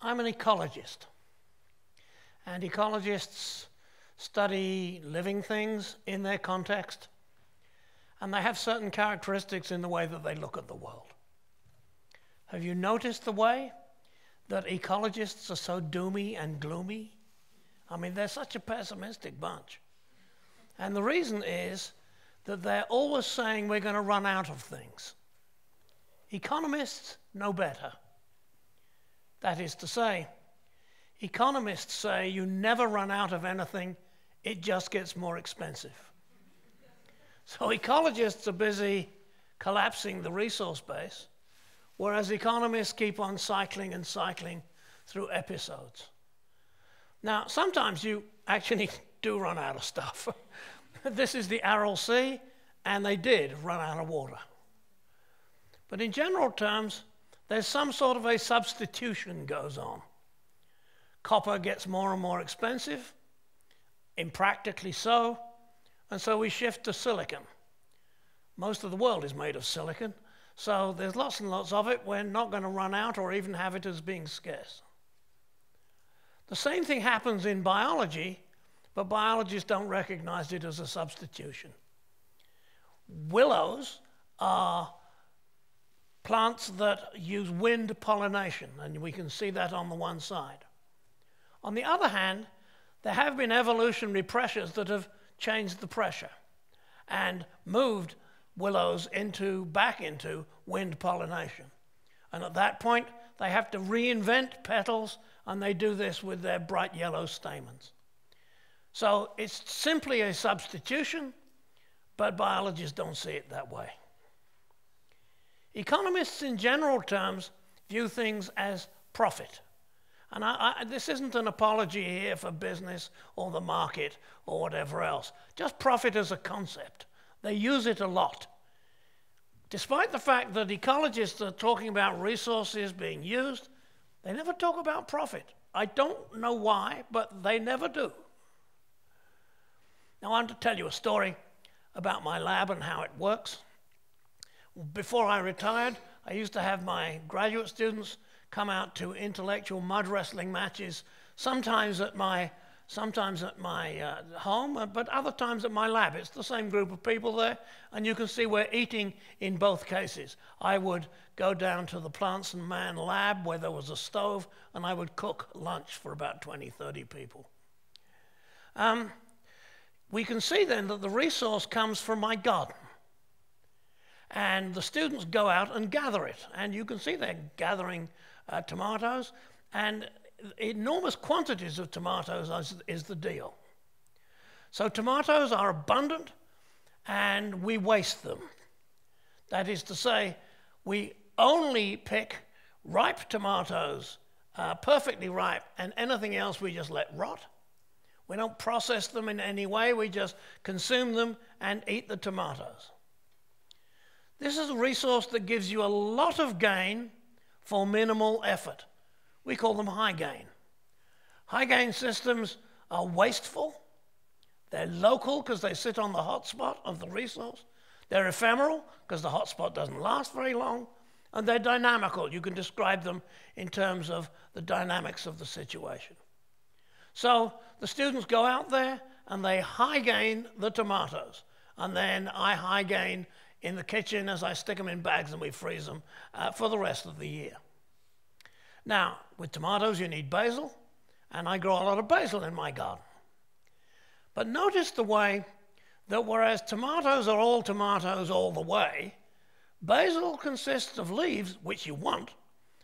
I'm an ecologist, and ecologists study living things in their context, and they have certain characteristics in the way that they look at the world. Have you noticed the way that ecologists are so doomy and gloomy? I mean, they're such a pessimistic bunch. And the reason is that they're always saying we're going to run out of things. Economists know better. That is to say, economists say you never run out of anything, it just gets more expensive. So ecologists are busy collapsing the resource base, whereas economists keep on cycling and cycling through episodes. Now, sometimes you actually do run out of stuff. this is the Aral Sea, and they did run out of water. But in general terms, there's some sort of a substitution goes on. Copper gets more and more expensive, impractically so, and so we shift to silicon. Most of the world is made of silicon, so there's lots and lots of it. We're not going to run out or even have it as being scarce. The same thing happens in biology, but biologists don't recognize it as a substitution. Willows are plants that use wind pollination, and we can see that on the one side. On the other hand, there have been evolutionary pressures that have changed the pressure and moved willows into back into wind pollination. And at that point, they have to reinvent petals, and they do this with their bright yellow stamens. So it's simply a substitution, but biologists don't see it that way. Economists, in general terms, view things as profit. And I, I, this isn't an apology here for business or the market or whatever else. Just profit as a concept. They use it a lot. Despite the fact that ecologists are talking about resources being used, they never talk about profit. I don't know why, but they never do. Now, I want to tell you a story about my lab and how it works. Before I retired, I used to have my graduate students come out to intellectual mud wrestling matches, sometimes at my, sometimes at my uh, home, uh, but other times at my lab. It's the same group of people there, and you can see we're eating in both cases. I would go down to the Plants and Man lab where there was a stove, and I would cook lunch for about 20, 30 people. Um, we can see then that the resource comes from my garden. And the students go out and gather it. And you can see they're gathering uh, tomatoes. And enormous quantities of tomatoes is, is the deal. So tomatoes are abundant and we waste them. That is to say, we only pick ripe tomatoes, uh, perfectly ripe, and anything else we just let rot. We don't process them in any way, we just consume them and eat the tomatoes. This is a resource that gives you a lot of gain for minimal effort. We call them high gain. High gain systems are wasteful. They're local because they sit on the hotspot of the resource. They're ephemeral because the hotspot doesn't last very long. And they're dynamical. You can describe them in terms of the dynamics of the situation. So the students go out there and they high gain the tomatoes. And then I high gain in the kitchen as I stick them in bags and we freeze them uh, for the rest of the year. Now, with tomatoes, you need basil, and I grow a lot of basil in my garden. But notice the way that whereas tomatoes are all tomatoes all the way, basil consists of leaves, which you want,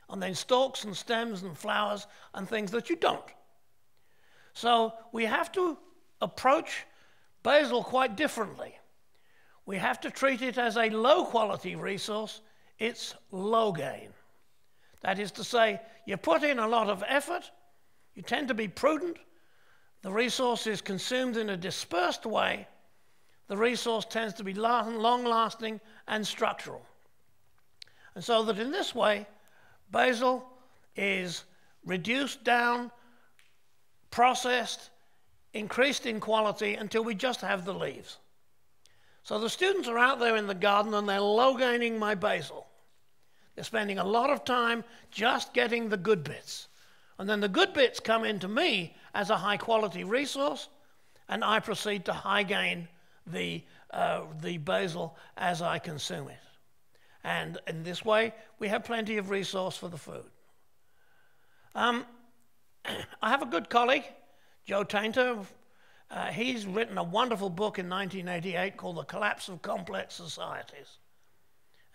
and then stalks and stems and flowers and things that you don't. So we have to approach basil quite differently we have to treat it as a low quality resource, it's low gain. That is to say, you put in a lot of effort, you tend to be prudent, the resource is consumed in a dispersed way, the resource tends to be long lasting and structural. And so that in this way, basil is reduced down, processed, increased in quality until we just have the leaves. So the students are out there in the garden and they're low gaining my basil. They're spending a lot of time just getting the good bits. And then the good bits come into me as a high quality resource, and I proceed to high gain the, uh, the basil as I consume it. And in this way, we have plenty of resource for the food. Um, I have a good colleague, Joe Tainter. Uh, he's written a wonderful book in 1988 called The Collapse of Complex Societies.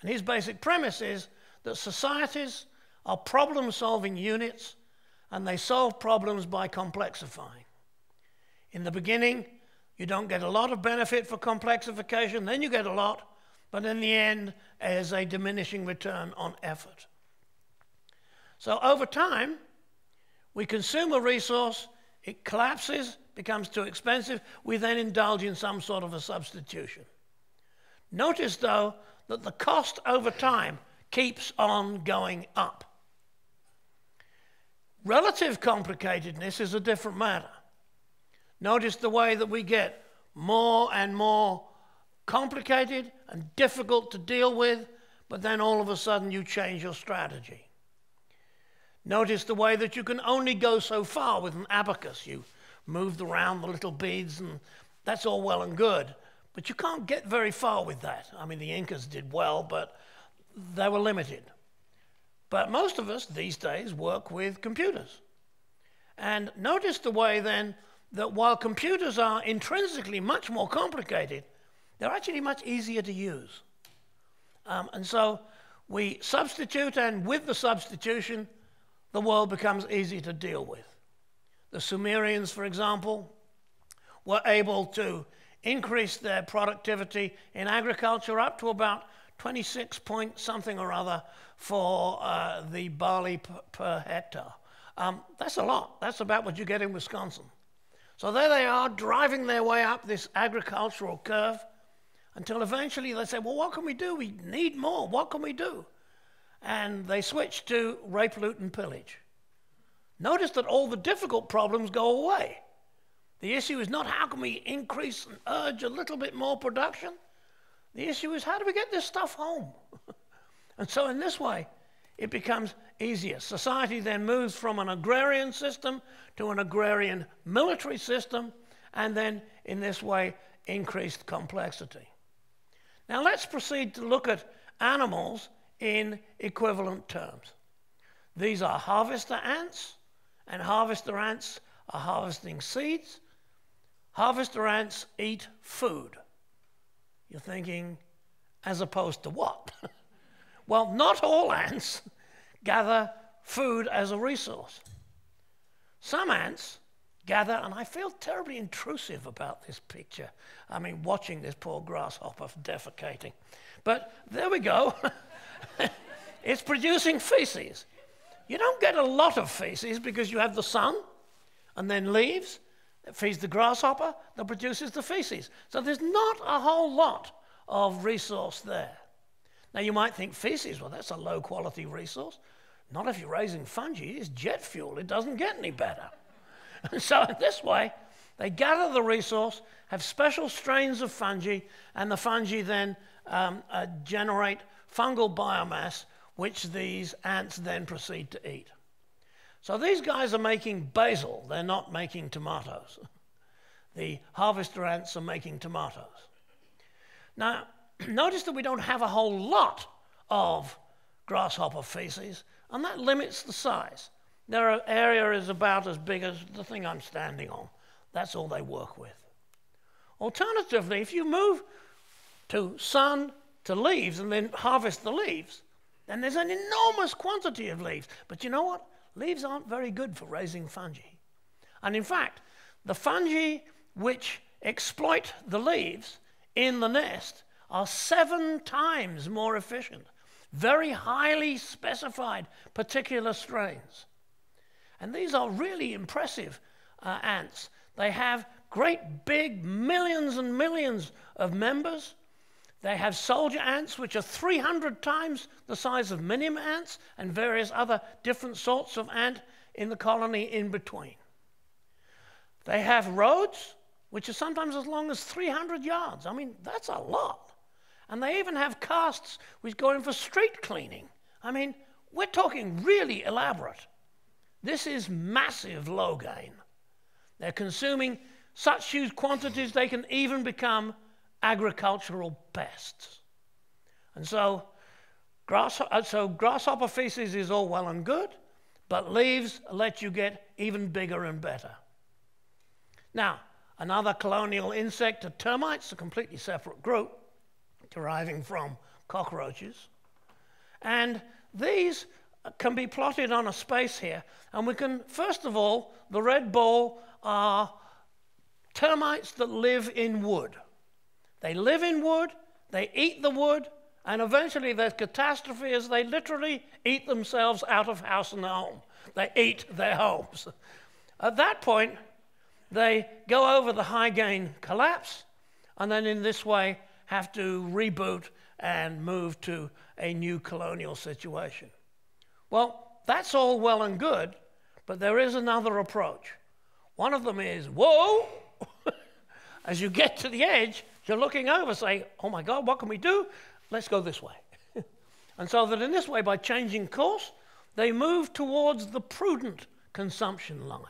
And his basic premise is that societies are problem solving units and they solve problems by complexifying. In the beginning, you don't get a lot of benefit for complexification, then you get a lot, but in the end, there's a diminishing return on effort. So over time, we consume a resource, it collapses, becomes too expensive, we then indulge in some sort of a substitution. Notice, though, that the cost over time keeps on going up. Relative complicatedness is a different matter. Notice the way that we get more and more complicated and difficult to deal with, but then all of a sudden you change your strategy. Notice the way that you can only go so far with an abacus. You moved around the little beads, and that's all well and good, but you can't get very far with that. I mean, the Incas did well, but they were limited. But most of us these days work with computers. And notice the way then that while computers are intrinsically much more complicated, they're actually much easier to use. Um, and so we substitute, and with the substitution, the world becomes easy to deal with. The Sumerians, for example, were able to increase their productivity in agriculture up to about 26 point something or other for uh, the barley per hectare. Um, that's a lot. That's about what you get in Wisconsin. So there they are, driving their way up this agricultural curve until eventually they say, Well, what can we do? We need more. What can we do? And they switch to rape, loot, and pillage. Notice that all the difficult problems go away. The issue is not how can we increase and urge a little bit more production. The issue is how do we get this stuff home? and so, in this way, it becomes easier. Society then moves from an agrarian system to an agrarian military system, and then in this way, increased complexity. Now, let's proceed to look at animals in equivalent terms. These are harvester ants, and harvester ants are harvesting seeds. Harvester ants eat food. You're thinking, as opposed to what? well, not all ants gather food as a resource. Some ants gather, and I feel terribly intrusive about this picture. I mean, watching this poor grasshopper defecating. But there we go. it's producing feces. You don't get a lot of feces because you have the sun and then leaves that feeds the grasshopper that produces the feces. So there's not a whole lot of resource there. Now you might think feces, well, that's a low quality resource. Not if you're raising fungi, it's jet fuel, it doesn't get any better. And so, in this way, they gather the resource, have special strains of fungi, and the fungi then um, uh, generate fungal biomass, which these ants then proceed to eat. So these guys are making basil, they're not making tomatoes. the harvester ants are making tomatoes. Now, notice that we don't have a whole lot of grasshopper feces, and that limits the size. Their area is about as big as the thing I'm standing on. That's all they work with. Alternatively, if you move to sun to leaves and then harvest the leaves, then there's an enormous quantity of leaves. But you know what? Leaves aren't very good for raising fungi. And in fact, the fungi which exploit the leaves in the nest are seven times more efficient. Very highly specified particular strains. And these are really impressive uh, ants. They have great big millions and millions of members. They have soldier ants, which are 300 times the size of minim ants, and various other different sorts of ant in the colony in between. They have roads, which are sometimes as long as 300 yards. I mean, that's a lot. And they even have castes which go in for street cleaning. I mean, we're talking really elaborate. This is massive low gain. They're consuming such huge quantities they can even become agricultural pests. And so, grass, uh, so grasshopper feces is all well and good, but leaves let you get even bigger and better. Now, another colonial insect are termites, a completely separate group deriving from cockroaches. And these can be plotted on a space here. And we can, first of all, the red ball are termites that live in wood. They live in wood, they eat the wood, and eventually their catastrophe is they literally eat themselves out of house and home. They eat their homes. At that point, they go over the high gain collapse, and then in this way have to reboot and move to a new colonial situation. Well, that's all well and good, but there is another approach. One of them is, whoa! As you get to the edge, you're looking over, saying, oh my God, what can we do? Let's go this way. and so that in this way, by changing course, they move towards the prudent consumption line.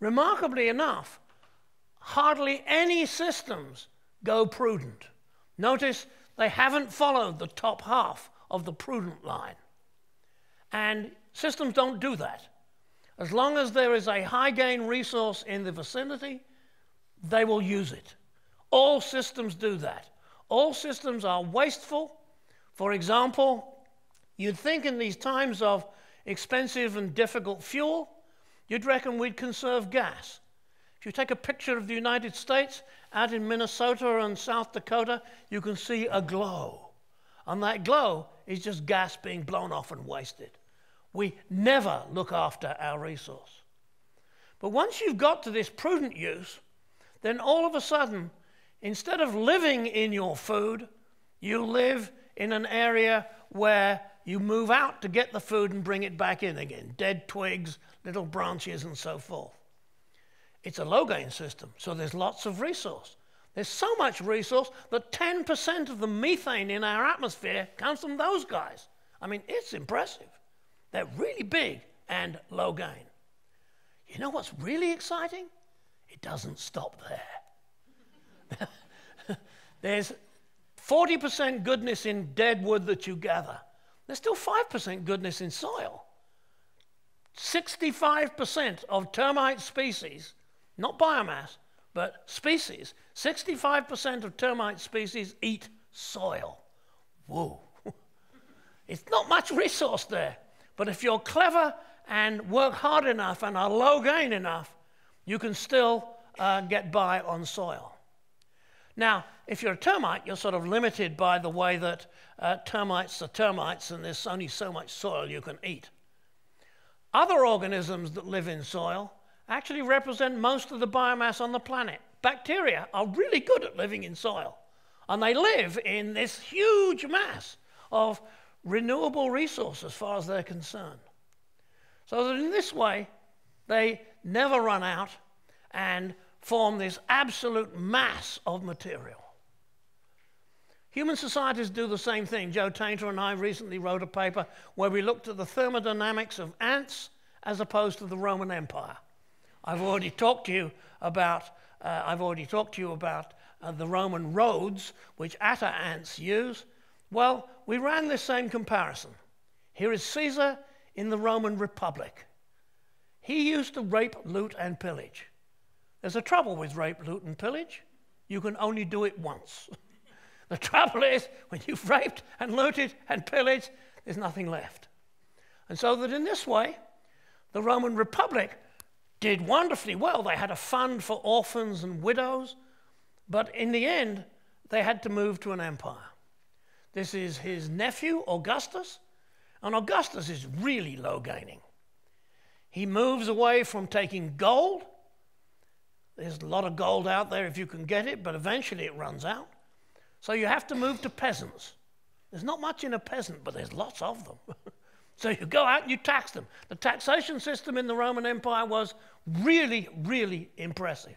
Remarkably enough, hardly any systems go prudent. Notice they haven't followed the top half of the prudent line. And systems don't do that. As long as there is a high gain resource in the vicinity, they will use it. All systems do that. All systems are wasteful. For example, you'd think in these times of expensive and difficult fuel, you'd reckon we'd conserve gas. If you take a picture of the United States out in Minnesota and South Dakota, you can see a glow. And that glow is just gas being blown off and wasted. We never look after our resource. But once you've got to this prudent use, then all of a sudden, instead of living in your food, you live in an area where you move out to get the food and bring it back in again dead twigs, little branches, and so forth. It's a low gain system, so there's lots of resource. There's so much resource that 10% of the methane in our atmosphere comes from those guys. I mean, it's impressive. They're really big and low gain. You know what's really exciting? It doesn't stop there. There's 40% goodness in dead wood that you gather. There's still 5% goodness in soil. 65% of termite species, not biomass, but species, 65% of termite species eat soil. Whoa. it's not much resource there. But if you're clever and work hard enough and are low gain enough, you can still uh, get by on soil. Now, if you're a termite, you're sort of limited by the way that uh, termites are termites and there's only so much soil you can eat. Other organisms that live in soil actually represent most of the biomass on the planet. Bacteria are really good at living in soil, and they live in this huge mass of renewable resource as far as they're concerned. So that in this way, they never run out and form this absolute mass of material. Human societies do the same thing. Joe Tainter and I recently wrote a paper where we looked at the thermodynamics of ants as opposed to the Roman Empire. I've already talked to you about, uh, I've already talked to you about uh, the Roman roads, which atta ants use. Well, we ran this same comparison. Here is Caesar in the Roman Republic. He used to rape, loot, and pillage. There's a trouble with rape, loot, and pillage. You can only do it once. the trouble is, when you've raped and looted and pillaged, there's nothing left. And so that in this way, the Roman Republic did wonderfully well. They had a fund for orphans and widows, but in the end, they had to move to an empire. This is his nephew, Augustus, and Augustus is really low gaining. He moves away from taking gold. There's a lot of gold out there if you can get it, but eventually it runs out. So you have to move to peasants. There's not much in a peasant, but there's lots of them. So you go out and you tax them. The taxation system in the Roman Empire was really, really impressive.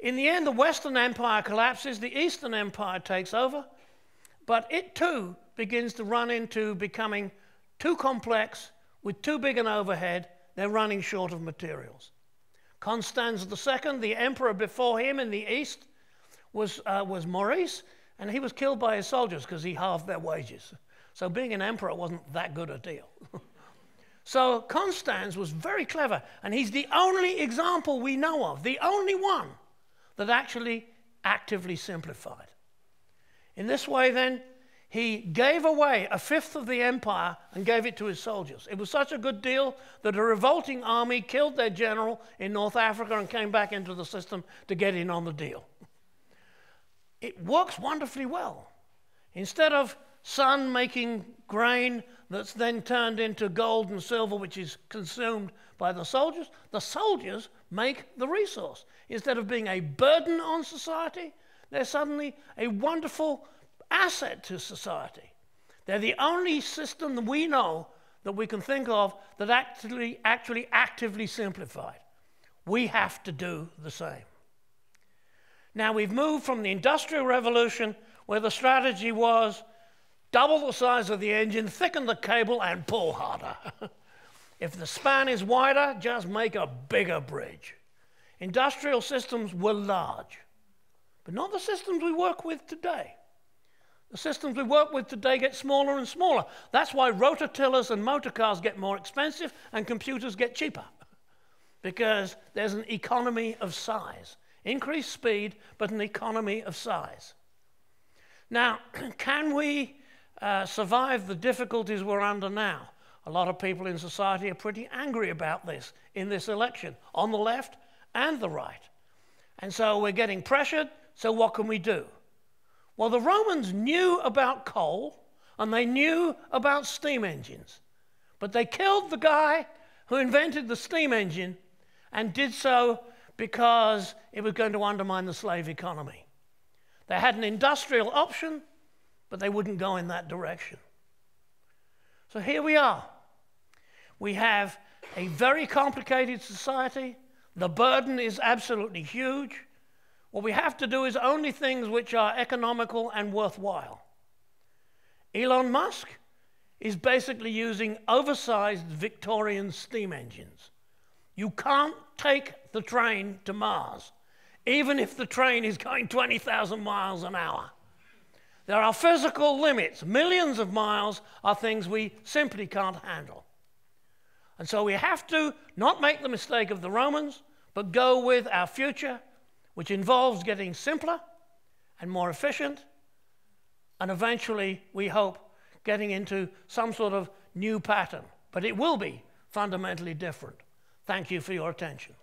In the end, the Western Empire collapses, the Eastern Empire takes over, but it too begins to run into becoming too complex with too big an overhead, they're running short of materials. Constans II, the emperor before him in the east, was, uh, was Maurice, and he was killed by his soldiers because he halved their wages. So being an emperor wasn't that good a deal. so Constans was very clever, and he's the only example we know of, the only one that actually actively simplified. In this way, then, he gave away a fifth of the empire and gave it to his soldiers. It was such a good deal that a revolting army killed their general in North Africa and came back into the system to get in on the deal. It works wonderfully well. Instead of sun making grain that's then turned into gold and silver, which is consumed by the soldiers, the soldiers make the resource. Instead of being a burden on society, they're suddenly a wonderful asset to society. They're the only system that we know that we can think of that actually, actually actively simplified. We have to do the same. Now we've moved from the Industrial Revolution, where the strategy was double the size of the engine, thicken the cable, and pull harder. if the span is wider, just make a bigger bridge. Industrial systems were large, but not the systems we work with today. The systems we work with today get smaller and smaller. That's why rototillers and motor cars get more expensive and computers get cheaper. because there's an economy of size. Increased speed, but an economy of size. Now, can we uh, survive the difficulties we're under now? A lot of people in society are pretty angry about this in this election, on the left and the right. And so we're getting pressured, so what can we do? Well, the Romans knew about coal and they knew about steam engines, but they killed the guy who invented the steam engine and did so because it was going to undermine the slave economy. They had an industrial option, but they wouldn't go in that direction. So here we are. We have a very complicated society. The burden is absolutely huge. What we have to do is only things which are economical and worthwhile. Elon Musk is basically using oversized Victorian steam engines. You can't take the train to Mars, even if the train is going 20,000 miles an hour. There are physical limits. Millions of miles are things we simply can't handle. And so we have to not make the mistake of the Romans, but go with our future which involves getting simpler and more efficient, and eventually, we hope, getting into some sort of new pattern. But it will be fundamentally different. Thank you for your attention.